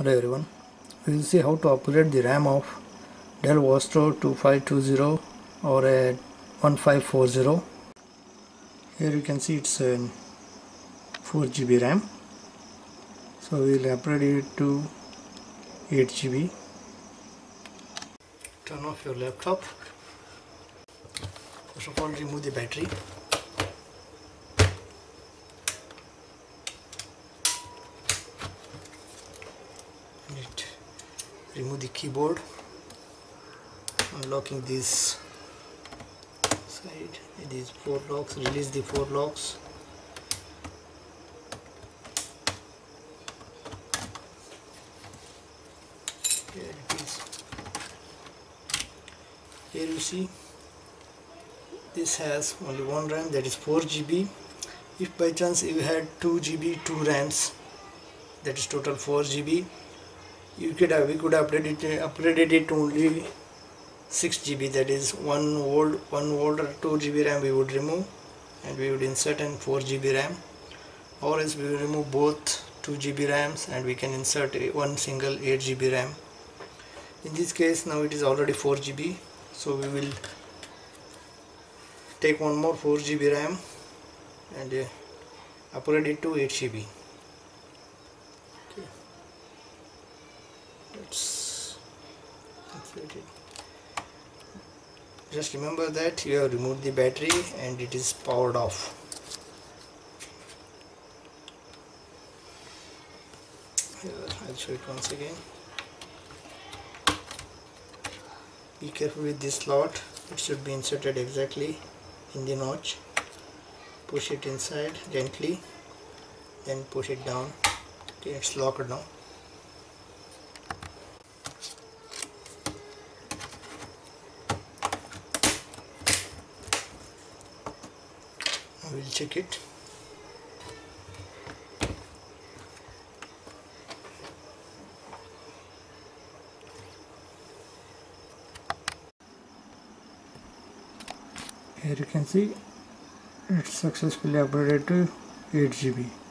Hello everyone, we will see how to upgrade the RAM of Dell Vostro 2520 or a 1540. Here you can see it's a 4 GB RAM. So we will upgrade it to 8 GB. Turn off your laptop. First of all remove the battery. Remove the keyboard. Unlocking this side. These four locks. Release the four locks. Here it is. Here you see this has only one RAM that is 4 GB if by chance you had 2 GB 2 RAMs that is total 4 GB you could have we could upgrade it upgraded it only 6 GB that is one volt one older 2 GB RAM we would remove and we would insert in 4 GB RAM. Or else we will remove both 2 GB RAMs and we can insert a, one single 8 GB RAM. In this case now it is already 4 GB so we will take one more 4 GB RAM and uh, upgrade it to 8 GB okay. let's just remember that you have removed the battery and it is powered off. I'll show it once again. Be careful with this slot it should be inserted exactly in the notch. Push it inside gently then push it down okay it's locked now I will check it. Here you can see it's successfully upgraded to 8 GB